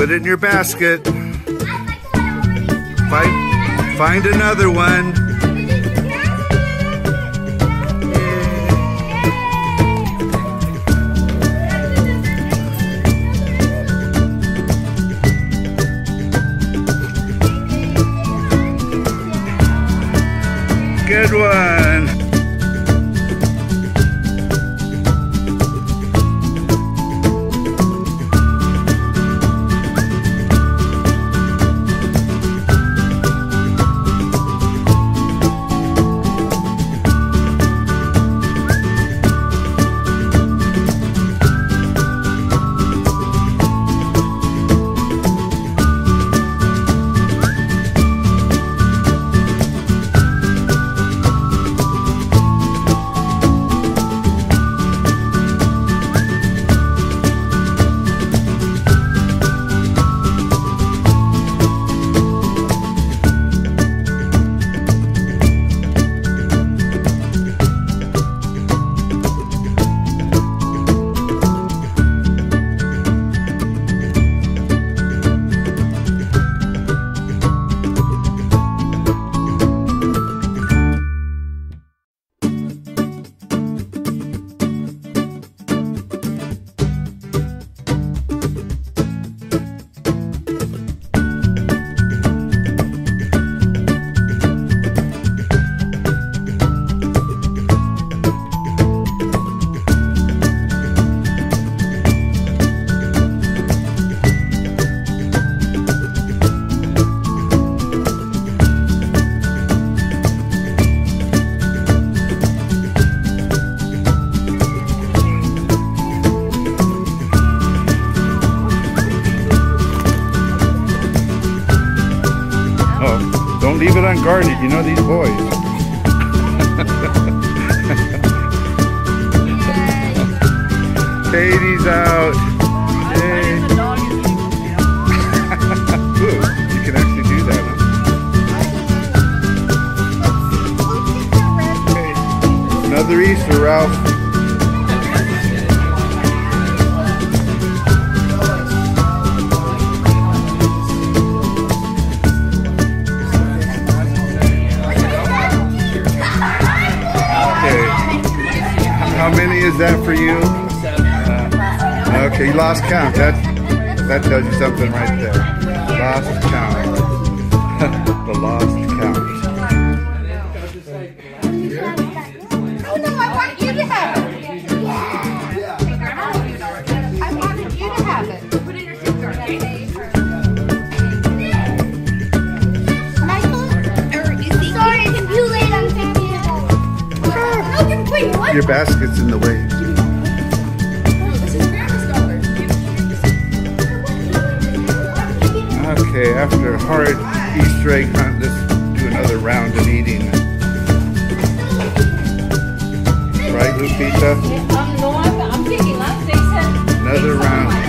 Put it in your basket. Find, find another one. Good one. Don't leave it unguarded. You know these boys. Katie's out. You can actually do that. Another Easter, Ralph. That for you? Uh, okay, you lost count. That that tells you something right there. Lost count. the lost Your basket's in the way. This is Grandma's dollars. Okay, after a hard Easter egg hunt, let's do another round of eating. Right, Lupita? I'm, I'm taking last day. Another round.